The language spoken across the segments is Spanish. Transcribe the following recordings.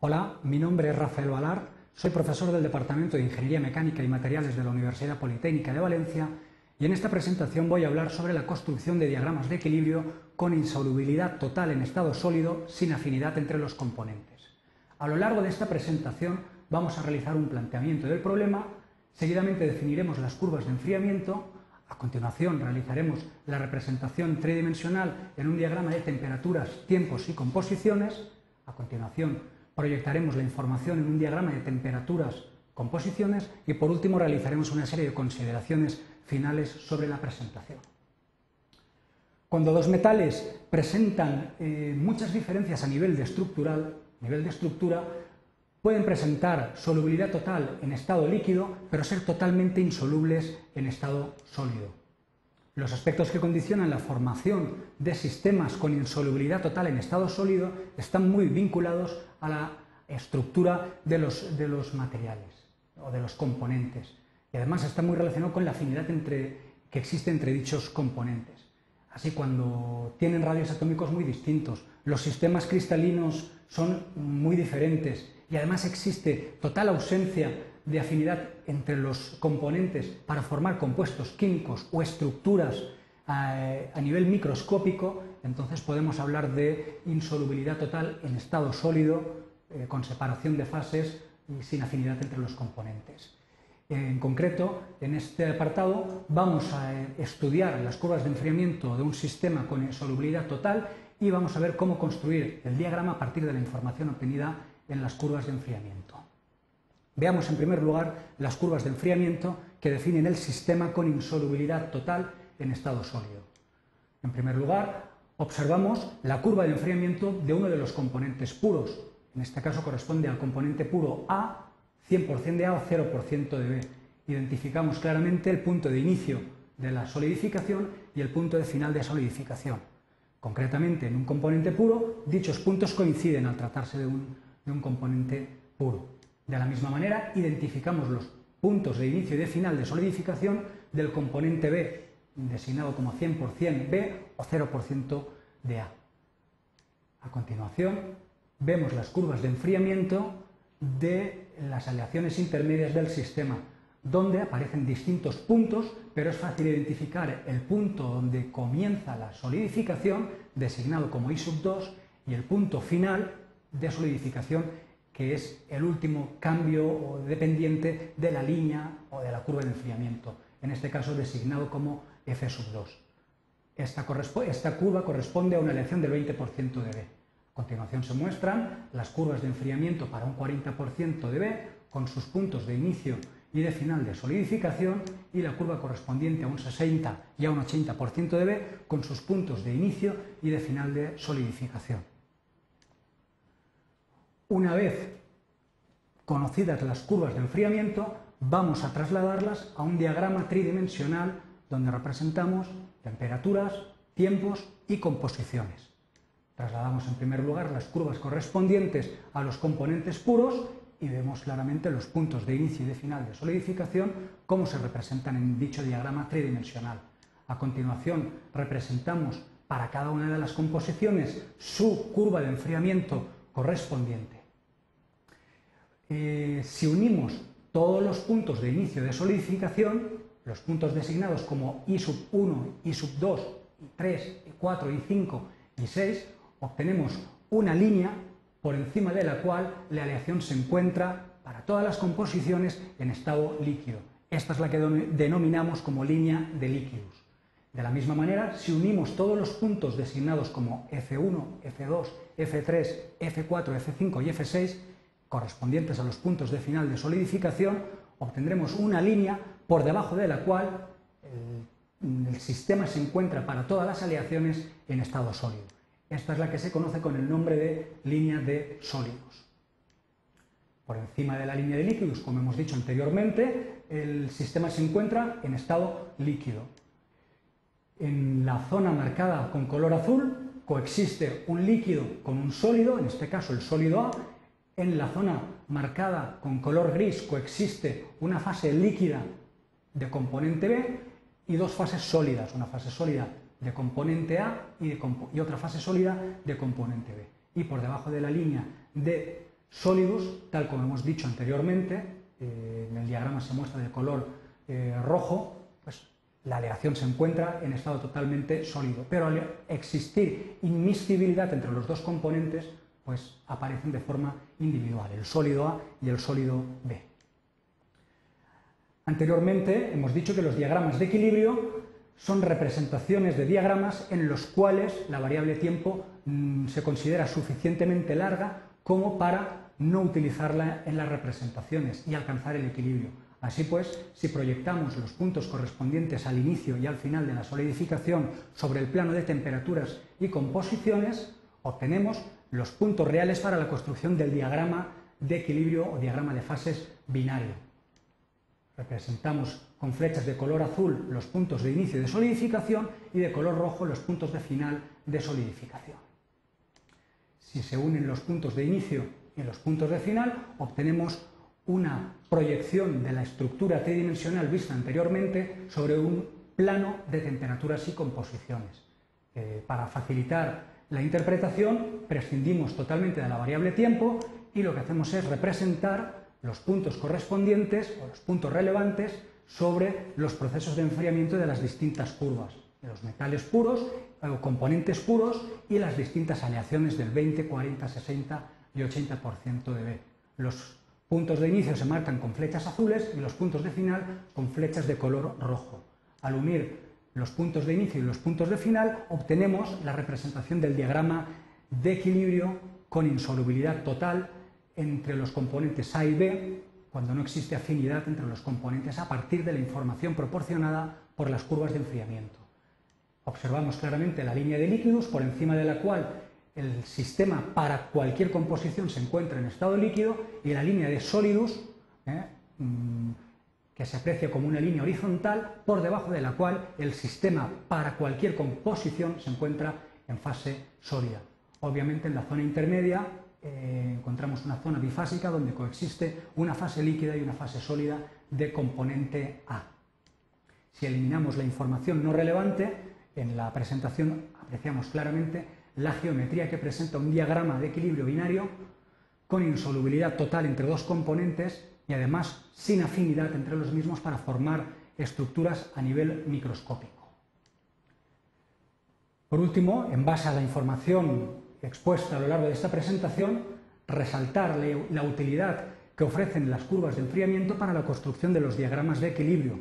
Hola, mi nombre es Rafael Valar, soy profesor del Departamento de Ingeniería Mecánica y Materiales de la Universidad Politécnica de Valencia y en esta presentación voy a hablar sobre la construcción de diagramas de equilibrio con insolubilidad total en estado sólido sin afinidad entre los componentes. A lo largo de esta presentación vamos a realizar un planteamiento del problema, seguidamente definiremos las curvas de enfriamiento, a continuación realizaremos la representación tridimensional en un diagrama de temperaturas, tiempos y composiciones, a continuación proyectaremos la información en un diagrama de temperaturas, composiciones y por último realizaremos una serie de consideraciones finales sobre la presentación. Cuando dos metales presentan eh, muchas diferencias a nivel de estructural, nivel de estructura, pueden presentar solubilidad total en estado líquido, pero ser totalmente insolubles en estado sólido. Los aspectos que condicionan la formación de sistemas con insolubilidad total en estado sólido están muy vinculados a la estructura de los, de los materiales o de los componentes. Y además está muy relacionado con la afinidad entre, que existe entre dichos componentes. Así, cuando tienen radios atómicos muy distintos, los sistemas cristalinos son muy diferentes y además existe total ausencia de afinidad entre los componentes para formar compuestos químicos o estructuras eh, a, nivel microscópico, entonces podemos hablar de insolubilidad total en estado sólido, eh, con separación de fases y sin afinidad entre los componentes. En concreto, en este apartado vamos a eh, estudiar las curvas de enfriamiento de un sistema con insolubilidad total y vamos a ver cómo construir el diagrama a partir de la información obtenida en las curvas de enfriamiento. Veamos en primer lugar las curvas de enfriamiento que definen el sistema con insolubilidad total en estado sólido. En primer lugar, observamos la curva de enfriamiento de uno de los componentes puros. En este caso corresponde al componente puro A, 100% de A o 0% de B. Identificamos claramente el punto de inicio de la solidificación y el punto de final de solidificación. Concretamente, en un componente puro, dichos puntos coinciden al tratarse de un, de un componente puro. De la misma manera, identificamos los puntos de inicio y de final de solidificación del componente B, designado como 100% B o 0% de A. A continuación, vemos las curvas de enfriamiento de las aleaciones intermedias del sistema, donde aparecen distintos puntos, pero es fácil identificar el punto donde comienza la solidificación, designado como I 2, y el punto final de solidificación, que es el último cambio dependiente de la línea o de la curva de enfriamiento, en este caso designado como F sub 2. Esta, esta curva corresponde a una elección del 20% de B. A continuación se muestran las curvas de enfriamiento para un 40% de B con sus puntos de inicio y de final de solidificación y la curva correspondiente a un 60 y a un 80% de B con sus puntos de inicio y de final de solidificación. Una vez conocidas las curvas de enfriamiento, vamos a trasladarlas a un diagrama tridimensional donde representamos temperaturas, tiempos y composiciones. Trasladamos en primer lugar las curvas correspondientes a los componentes puros y vemos claramente los puntos de inicio y de final de solidificación como se representan en dicho diagrama tridimensional. A continuación representamos para cada una de las composiciones su curva de enfriamiento correspondiente. Eh, si unimos todos los puntos de inicio de solidificación, los puntos designados como I sub 1, I sub 2, I 3, I 4, I 5 y 6, obtenemos una línea por encima de la cual la aleación se encuentra para todas las composiciones en estado líquido. Esta es la que denominamos como línea de líquidos. De la misma manera, si unimos todos los puntos designados como F1, F2, F3, F4, F5 y F6, correspondientes a los puntos de final de solidificación, obtendremos una línea por debajo de la cual el, sistema se encuentra para todas las aleaciones en estado sólido. Esta es la que se conoce con el nombre de línea de sólidos. Por encima de la línea de líquidos, como hemos dicho anteriormente, el sistema se encuentra en estado líquido. En la zona marcada con color azul coexiste un líquido con un sólido, en este caso el sólido A, en la zona marcada con color gris coexiste una fase líquida de componente B y dos fases sólidas, una fase sólida de componente A y, otra fase sólida de componente B. Y por debajo de la línea de Sólidos, tal como hemos dicho anteriormente, eh, en el diagrama se muestra de color eh, rojo, pues la aleación se encuentra en estado totalmente sólido, pero al existir inmiscibilidad entre los dos componentes, pues aparecen de forma individual, el sólido A y el sólido B. Anteriormente hemos dicho que los diagramas de equilibrio son representaciones de diagramas en los cuales la variable tiempo mm, se considera suficientemente larga como para no utilizarla en las representaciones y alcanzar el equilibrio. Así pues, si proyectamos los puntos correspondientes al inicio y al final de la solidificación sobre el plano de temperaturas y composiciones, obtenemos los puntos reales para la construcción del diagrama de equilibrio o diagrama de fases binario. Representamos con flechas de color azul los puntos de inicio de solidificación y de color rojo los puntos de final de solidificación. Si se unen los puntos de inicio y los puntos de final, obtenemos una proyección de la estructura tridimensional vista anteriormente sobre un plano de temperaturas y composiciones. Para facilitar la interpretación, prescindimos totalmente de la variable tiempo y lo que hacemos es representar los puntos correspondientes o los puntos relevantes sobre los procesos de enfriamiento de las distintas curvas, de los metales puros o componentes puros y las distintas aleaciones del 20, 40, 60 y 80% de B. Los puntos de inicio se marcan con flechas azules y los puntos de final con flechas de color rojo. Al unir los puntos de inicio y los puntos de final obtenemos la representación del diagrama de equilibrio con insolubilidad total entre los componentes A y B cuando no existe afinidad entre los componentes a partir de la información proporcionada por las curvas de enfriamiento. Observamos claramente la línea de líquidos por encima de la cual el sistema para cualquier composición se encuentra en estado líquido y la línea de sólidos, ¿eh? Que se aprecia como una línea horizontal, por debajo de la cual el sistema para cualquier composición se encuentra en fase sólida. Obviamente en la zona intermedia eh, encontramos una zona bifásica donde coexiste una fase líquida y una fase sólida de componente A. Si eliminamos la información no relevante, en la presentación apreciamos claramente la geometría que presenta un diagrama de equilibrio binario con insolubilidad total entre dos componentes y además sin afinidad entre los mismos para formar estructuras a nivel microscópico. Por último, en base a la información expuesta a lo largo de esta presentación, resaltar la utilidad que ofrecen las curvas de enfriamiento para la construcción de los diagramas de equilibrio,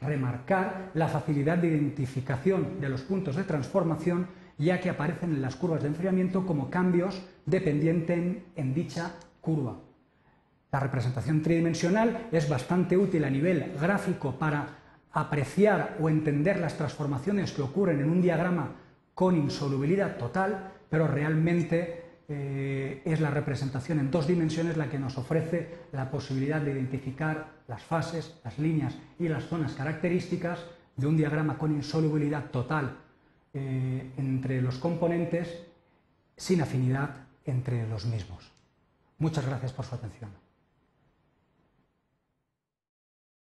remarcar la facilidad de identificación de los puntos de transformación ya que aparecen en las curvas de enfriamiento como cambios dependientes en, dicha curva. La representación tridimensional es bastante útil a nivel gráfico para apreciar o entender las transformaciones que ocurren en un diagrama con insolubilidad total, pero realmente eh, es la representación en dos dimensiones la que nos ofrece la posibilidad de identificar las fases, las líneas y las zonas características de un diagrama con insolubilidad total eh, entre los componentes sin afinidad entre los mismos. Muchas gracias por su atención.